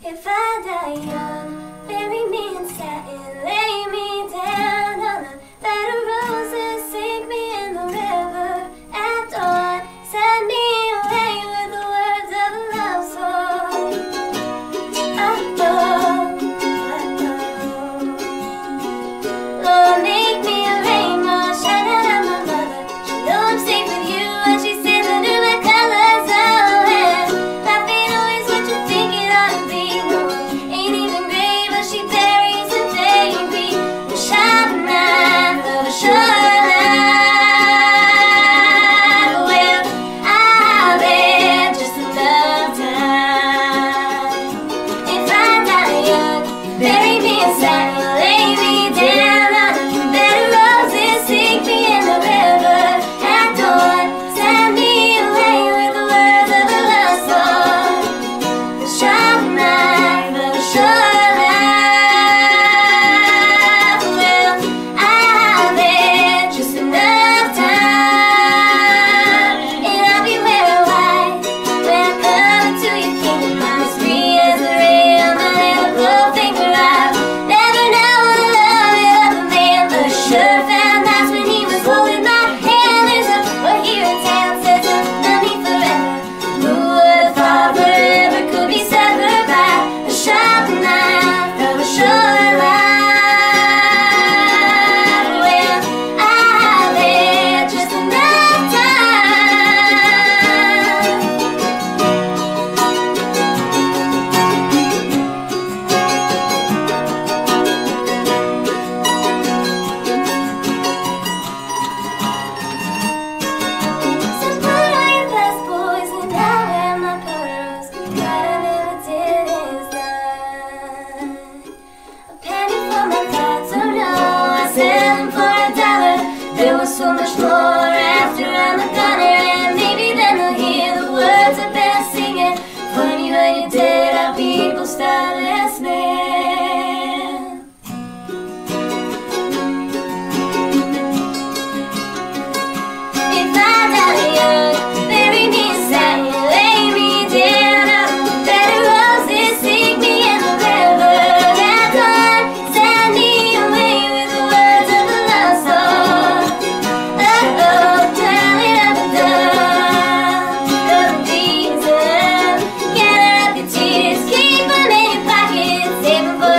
If I die young, sonuçta Never